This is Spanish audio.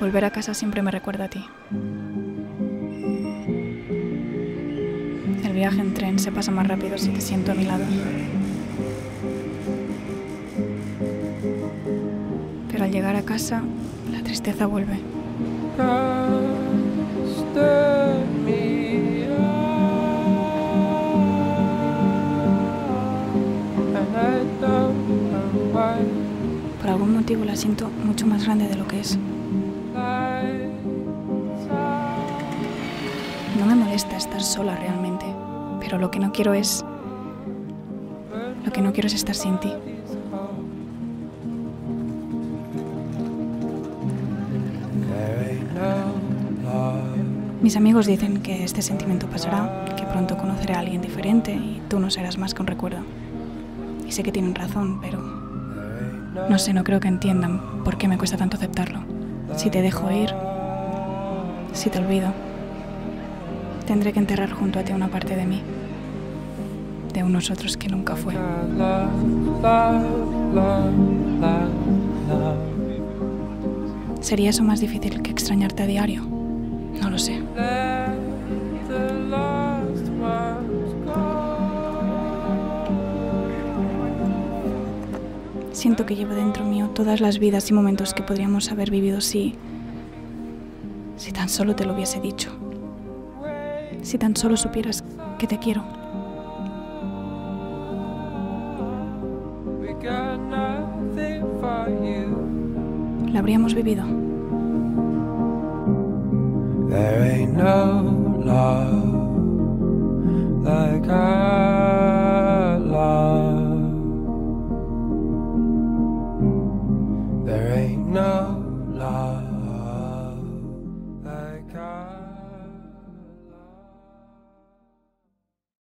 Volver a casa siempre me recuerda a ti. El viaje en tren se pasa más rápido si te siento a mi lado. Pero al llegar a casa, la tristeza vuelve. Por algún motivo la siento mucho más grande de lo que es. No me molesta estar sola realmente, pero lo que no quiero es... Lo que no quiero es estar sin ti. Mis amigos dicen que este sentimiento pasará, que pronto conoceré a alguien diferente y tú no serás más que un recuerdo. Y sé que tienen razón, pero no sé, no creo que entiendan por qué me cuesta tanto aceptarlo. Si te dejo ir, si te olvido, tendré que enterrar junto a ti una parte de mí, de unos otros que nunca fue. ¿Sería eso más difícil que extrañarte a diario? No lo sé. Siento que llevo dentro mío todas las vidas y momentos que podríamos haber vivido si... si tan solo te lo hubiese dicho. Si tan solo supieras que te quiero. La habríamos vivido. There ain't no love ain't no love.